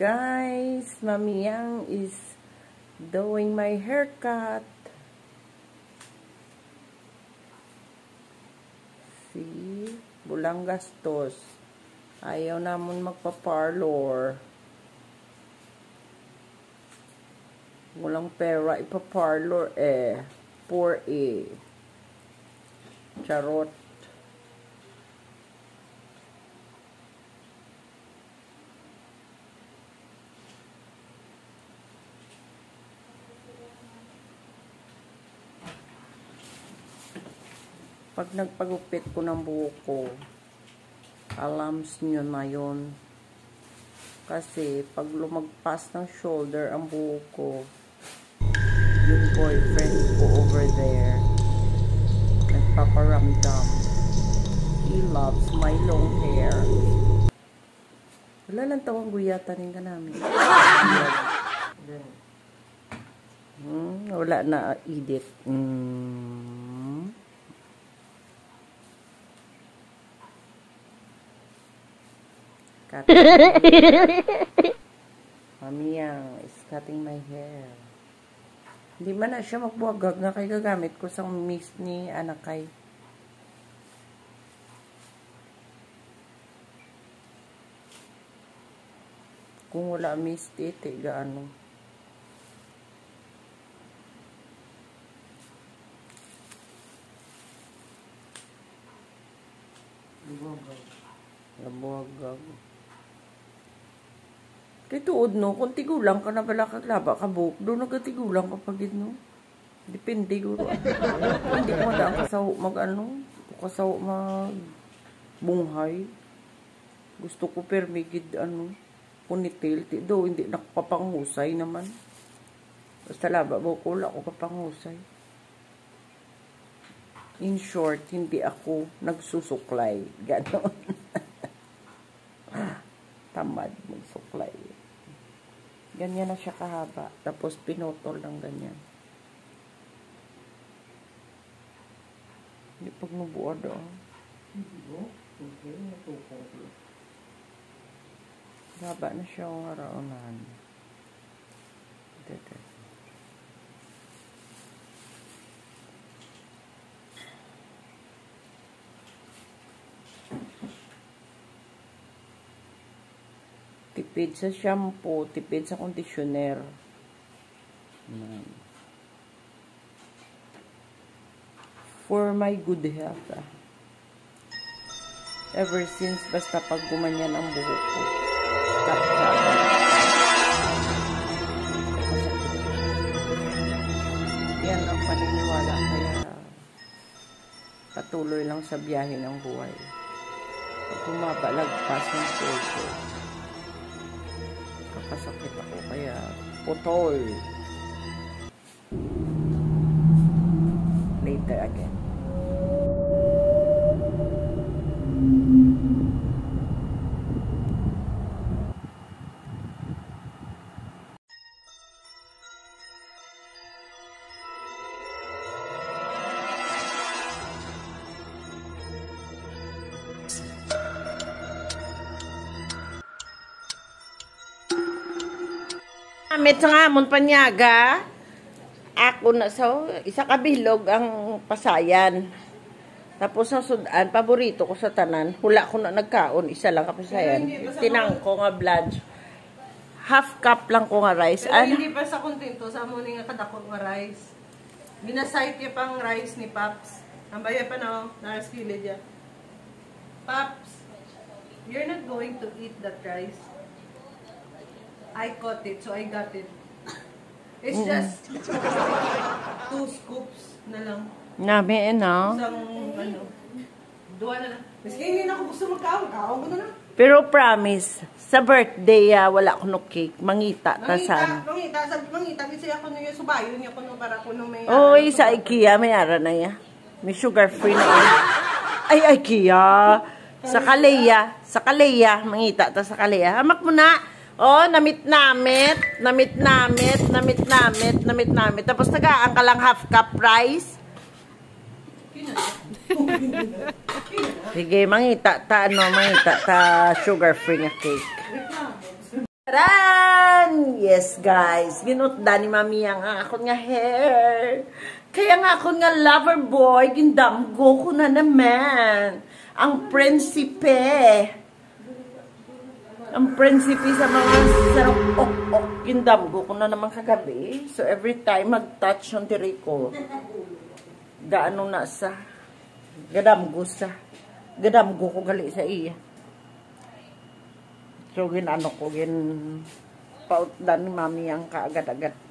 guys, Mami Yang is doing my haircut. See? Bulang gastos. Ayaw namon magpa-parlor. Walang pera ipa-parlor eh. Poor eh. Charot. Pag nagpagupit ko ng buhok ko, alams nyo na yun. Kasi, pag lumagpas ng shoulder ang buhok ko, yung boyfriend ko over there, nagpaparamdam. He loves my long hair. Wala lang tawang guyatanin ka namin. Hmm, wala na edit. Hmm. Cut. Mami yang is cutting my hair. Hindi man na siya magbuwagag na kay gagamit ko sa mix ni anak kay. Kung wala mist, ite, gaano. Labuwagag. Tituod no, kung tigulang ka na bala kaglaba ka buhok, doon nagatigulang ka pagid no. Depende guro. Hindi ko madaan kasaho mag ano, kasaho mag bunghay. Gusto ko permigid ano, ponytail. Ti do hindi nakapapangusay naman. Basta laba mo ko, wala ko kapangusay. In short, hindi ako nagsusuklay. Ganon. Tamad. Ganyan na siya kahaba. Tapos pinutol ng ganyan. Hindi pag nabuo doon. Haba na siya ang haraunan. Tipid sa shampoo, tipid sa conditioner. For my good health. Ah. Ever since, basta pag gumanyan ang buhok ko. Kapag. Yan ang paniniwala. Kaya patuloy lang sa biyahe ng buhay. Pag humaba, lagpas ng puso kakasakit ako kaya putol. Later again Amit nga, mon panyaga. Ako na sa isa kabilog ang pasayan. Tapos sa sudan, paborito ko sa tanan. Hula ko na nagkaon, isa lang kapasayan. Tinang ko nga blanch. Half cup lang ko nga rice. Pero Ano? hindi pa sa kontento, sa mo nga kadako nga rice. Ginasite niya pang rice ni Paps. Ang baya pa na, naraskili niya. Paps, you're not going to eat that rice. I caught it, so I got it. It's just two scoops na lang. Nami, eh, no? Isang, ano, duwa na lang. Miski hindi na ako gusto magkaon, kaon ko na lang. Pero promise, sa birthday, ah, wala ko no cake. Mangita, tasan. Mangita, mangita, sabi mangita, kasi ako nung yung subayo niya ko nung para ko nung may... Oy, sa IKEA, may ara na ya. May sugar free na yan. Ay, IKEA. Sa Kaleya. Sa Kaleya. Mangita ta sa Kaleya. Hamak mo na. Oh, namit-namit. Namit-namit. Namit-namit. Namit-namit. Tapos tagaan ka lang half cup rice. Sige, mangita ta ano, mangita ta sugar free nga cake. Taran! Yes, guys. Ginutda ni Mami ang akon nga hair. Kaya nga akon nga lover boy, gindamgo ko na naman. Ang prinsipe. Ang prinsipe sa mga sarok-ok-ok. Gindamgo ko na naman kagabi. So, every time mag-touch yung tiri ko, gaano na sa, gadamgo sa, gadamgo ko gali sa iya. So, ginano ko, gin, pautdan ni mami ang kaagad-agad.